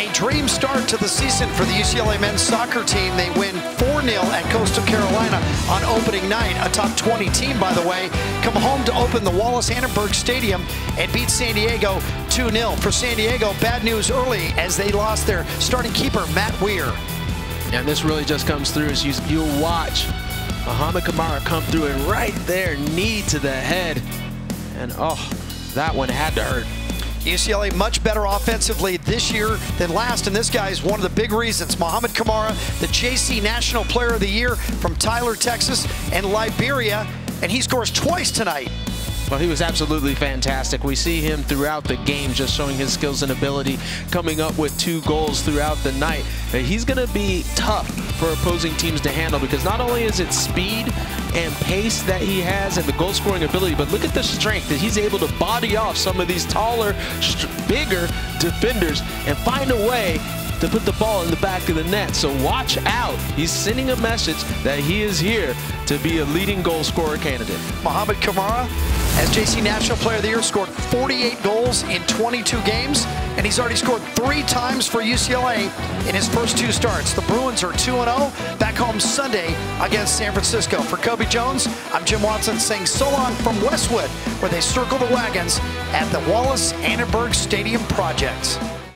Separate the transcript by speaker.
Speaker 1: A dream start to the season for the UCLA men's soccer team. They win 4-0 at Coastal Carolina on opening night. A top 20 team, by the way, come home to open the Wallis Annenberg Stadium and beat San Diego 2-0. For San Diego, bad news early as they lost their starting keeper, Matt Weir.
Speaker 2: And this really just comes through as you, you'll watch Mohammed Kamara come through and right there, knee to the head. And oh, that one had to hurt.
Speaker 1: UCLA much better offensively this year than last, and this guy is one of the big reasons. Mohammed Kamara, the JC National Player of the Year from Tyler, Texas, and Liberia, and he scores twice tonight.
Speaker 2: Well, he was absolutely fantastic. We see him throughout the game just showing his skills and ability, coming up with two goals throughout the night. He's going to be tough for opposing teams to handle because not only is it speed and pace that he has and the goal scoring ability, but look at the strength that he's able to body off some of these taller, bigger defenders and find a way to put the ball in the back of the net. So watch out. He's sending a message that he is here to be a leading goal scorer candidate.
Speaker 1: Mohammed Kamara, as JC National Player of the Year, scored 48 goals in 22 games, and he's already scored three times for UCLA in his first two starts. The Bruins are 2-0 back home Sunday against San Francisco. For Cobi Jones, I'm Jim Watson saying so long from Westwood, where they circle the wagons at the Wallis Annenberg Stadium project.